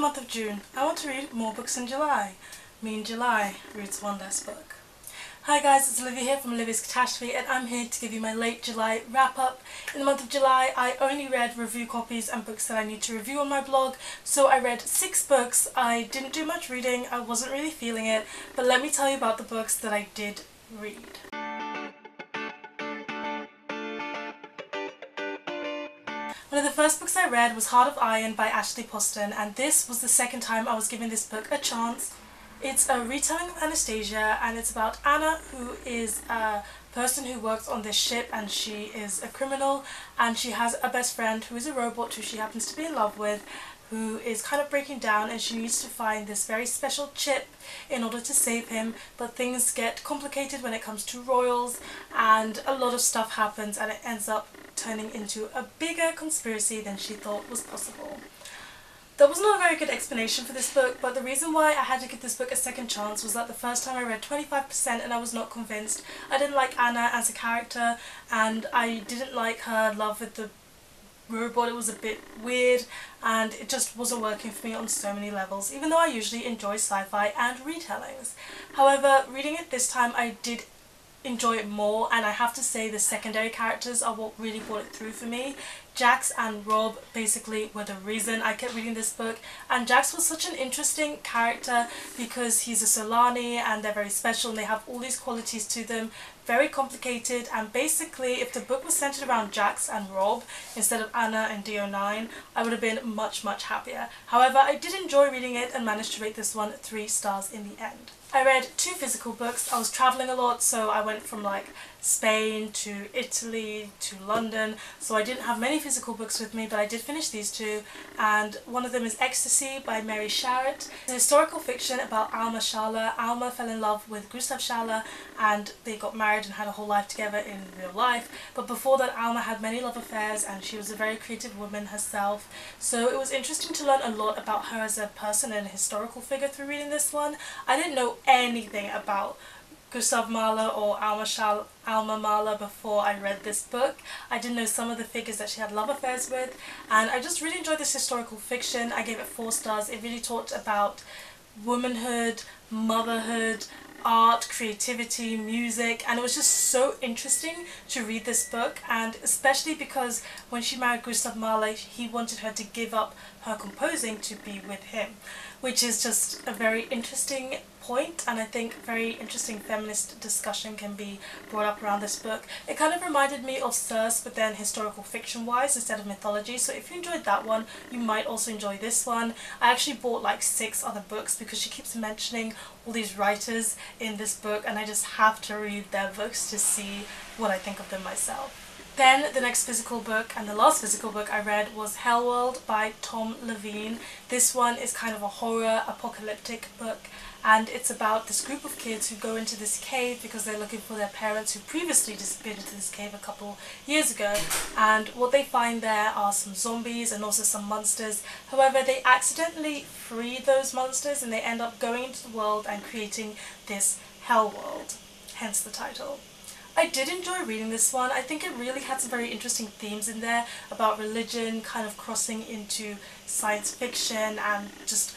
the month of June, I want to read more books in July. Me in July reads one less book. Hi guys, it's Olivia here from Olivia's Catastrophe and I'm here to give you my late July wrap up. In the month of July I only read review copies and books that I need to review on my blog so I read six books. I didn't do much reading, I wasn't really feeling it but let me tell you about the books that I did read. First books I read was Heart of Iron by Ashley Poston and this was the second time I was giving this book a chance. It's a retelling of Anastasia and it's about Anna who is a person who works on this ship and she is a criminal and she has a best friend who is a robot who she happens to be in love with who is kind of breaking down and she needs to find this very special chip in order to save him but things get complicated when it comes to royals and a lot of stuff happens and it ends up turning into a bigger conspiracy than she thought was possible. There was not a very good explanation for this book, but the reason why I had to give this book a second chance was that the first time I read 25% and I was not convinced. I didn't like Anna as a character and I didn't like her love with the robot. It was a bit weird and it just wasn't working for me on so many levels, even though I usually enjoy sci-fi and retellings. However, reading it this time I did enjoy it more and I have to say the secondary characters are what really brought it through for me. Jax and Rob basically were the reason I kept reading this book and Jax was such an interesting character because he's a Solani and they're very special and they have all these qualities to them very complicated and basically if the book was centered around Jax and Rob instead of Anna and DO9 I would have been much much happier. However I did enjoy reading it and managed to rate this one 3 stars in the end. I read two physical books. I was travelling a lot so I went from like Spain to Italy to London so I didn't have many physical books with me but I did finish these two and one of them is Ecstasy by Mary Sharratt. It's a historical fiction about Alma Schaller. Alma fell in love with Gustav Schaller and they got married and had a whole life together in real life but before that Alma had many love affairs and she was a very creative woman herself so it was interesting to learn a lot about her as a person and a historical figure through reading this one. I didn't know anything about Gustav Mahler or Alma, Schall Alma Mahler before I read this book. I didn't know some of the figures that she had love affairs with and I just really enjoyed this historical fiction. I gave it four stars. It really talked about womanhood, motherhood, art, creativity, music and it was just so interesting to read this book and especially because when she married Gustav Mahler he wanted her to give up her composing to be with him which is just a very interesting point and I think very interesting feminist discussion can be brought up around this book. It kind of reminded me of Circe but then historical fiction wise instead of mythology so if you enjoyed that one you might also enjoy this one. I actually bought like six other books because she keeps mentioning all these writers in this book and I just have to read their books to see what I think of them myself. Then the next physical book and the last physical book I read was Hellworld by Tom Leveen. This one is kind of a horror apocalyptic book and it's about this group of kids who go into this cave because they're looking for their parents who previously disappeared into this cave a couple years ago and what they find there are some zombies and also some monsters however they accidentally free those monsters and they end up going into the world and creating this hell world hence the title. I did enjoy reading this one. I think it really had some very interesting themes in there about religion kind of crossing into science fiction and just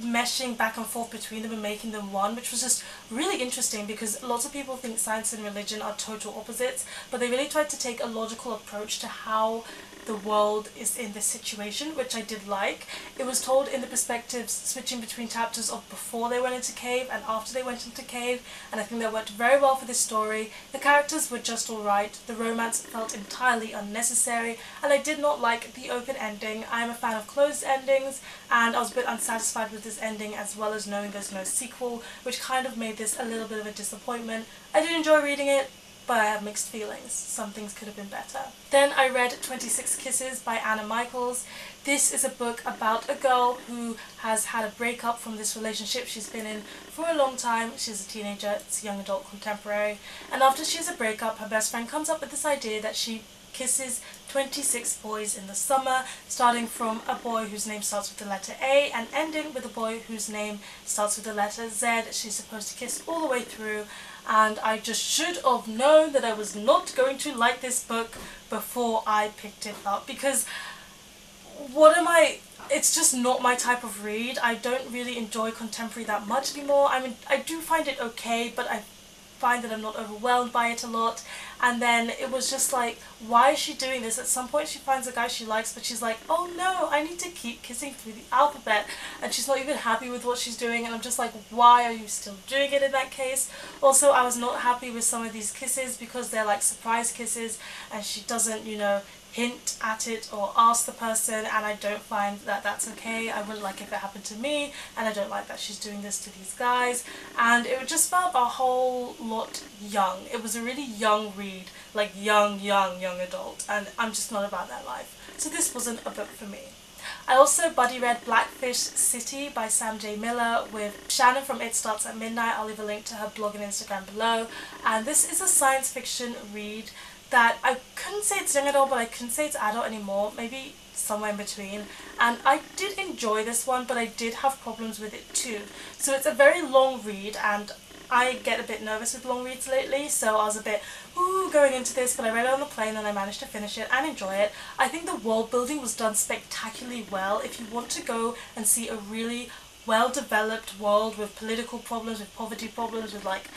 meshing back and forth between them and making them one which was just really interesting because lots of people think science and religion are total opposites but they really tried to take a logical approach to how the world is in this situation, which I did like. It was told in the perspectives switching between chapters of before they went into cave and after they went into cave, and I think that worked very well for this story. The characters were just alright, the romance felt entirely unnecessary, and I did not like the open ending. I am a fan of closed endings, and I was a bit unsatisfied with this ending as well as knowing there's no sequel, which kind of made this a little bit of a disappointment. I did enjoy reading it, but I have mixed feelings. Some things could have been better. Then I read 26 Kisses by Anna Michels. This is a book about a girl who has had a breakup from this relationship she's been in for a long time. She's a teenager, it's a young adult contemporary. And after she has a breakup, her best friend comes up with this idea that she kisses 26 boys in the summer, starting from a boy whose name starts with the letter A and ending with a boy whose name starts with the letter Z. She's supposed to kiss all the way through and I just should have known that I was not going to like this book before I picked it up because what am I it's just not my type of read. I don't really enjoy contemporary that much anymore. I mean, I do find it okay, but I find that I'm not overwhelmed by it a lot. And then it was just like, why is she doing this? At some point she finds a guy she likes, but she's like, oh no, I need to keep kissing through the alphabet. And she's not even happy with what she's doing. And I'm just like, why are you still doing it in that case? Also, I was not happy with some of these kisses because they're like surprise kisses and she doesn't, you know, hint at it or ask the person and I don't find that that's okay. I wouldn't like if it happened to me and I don't like that she's doing this to these guys and it would just felt a whole lot young. It was a really young read, like young, young, young adult and I'm just not about that life. So this wasn't a book for me. I also buddy read Blackfish City by Sam J. Miller with Shannon from It Starts at Midnight. I'll leave a link to her blog and Instagram below. And this is a science fiction read that I couldn't say it's young adult but I couldn't say it's adult anymore maybe somewhere in between. And I did enjoy this one but I did have problems with it too. So it's a very long read and I get a bit nervous with long reads lately so I was a bit ooh going into this but I read it on the plane and I managed to finish it and enjoy it. I think the world building was done spectacularly well. If you want to go and see a really well developed world with political problems, with poverty problems, with like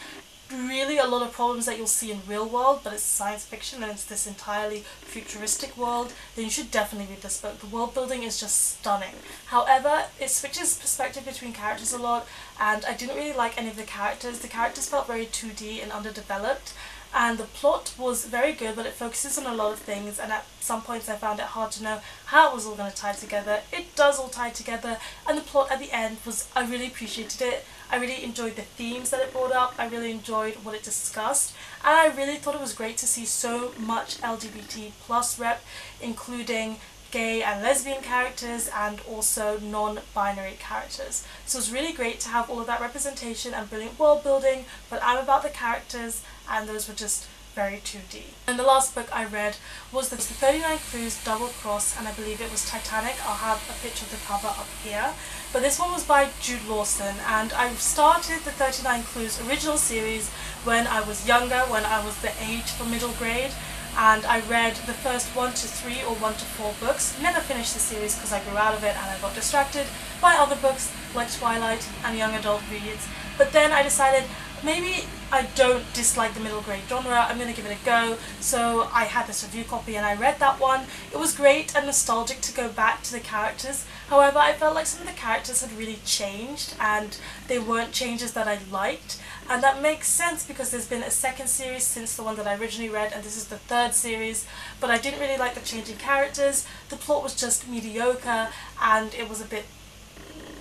really a lot of problems that you'll see in real world but it's science fiction and it's this entirely futuristic world then you should definitely read this book. The world building is just stunning. However, it switches perspective between characters a lot and I didn't really like any of the characters. The characters felt very 2D and underdeveloped and the plot was very good but it focuses on a lot of things and at some points I found it hard to know how it was all going to tie together. It does all tie together and the plot at the end was, I really appreciated it. I really enjoyed the themes that it brought up, I really enjoyed what it discussed and I really thought it was great to see so much LGBT plus rep including gay and lesbian characters and also non-binary characters. So it's really great to have all of that representation and brilliant world building, but I'm about the characters and those were just very 2D. And the last book I read was the 39 Clues Double Cross and I believe it was Titanic. I'll have a picture of the cover up here. But this one was by Jude Watson and I started the 39 Clues original series when I was younger, when I was the age for middle grade and I read the first one to three or one to four books. Never finished the series because I grew out of it and I got distracted by other books like Twilight and young adult reads. But then I decided maybe I don't dislike the middle grade genre, I'm going to give it a go. So I had this review copy and I read that one. It was great and nostalgic to go back to the characters. However, I felt like some of the characters had really changed and they weren't changes that I liked. And that makes sense because there's been a second series since the one that I originally read and this is the third series. But I didn't really like the changing characters. The plot was just mediocre and it was a bit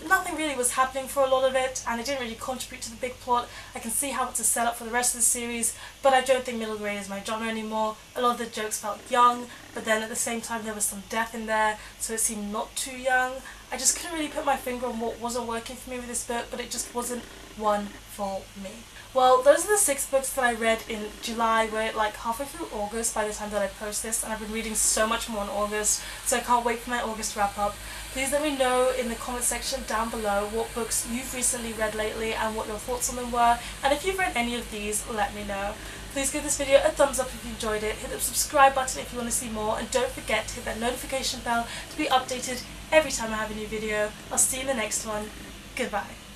nothing really was happening for a lot of it and it didn't really contribute to the big plot. I can see how it's a setup for the rest of the series but I don't think middle grade is my genre anymore. A lot of the jokes felt young but then at the same time there was some death in there so it seemed not too young. I just couldn't really put my finger on what wasn't working for me with this book but it just wasn't one for me. Well, those are the six books that I read in July. We're like halfway through August by the time that I post this and I've been reading so much more in August so I can't wait for my August wrap up. Please let me know in the comment section down below what books you've recently read lately and what your thoughts on them were and if you've read any of these let me know. Please give this video a thumbs up if you enjoyed it, hit the subscribe button if you want to see more and don't forget to hit that notification bell to be updated every time I have a new video. I'll see you in the next one. Goodbye.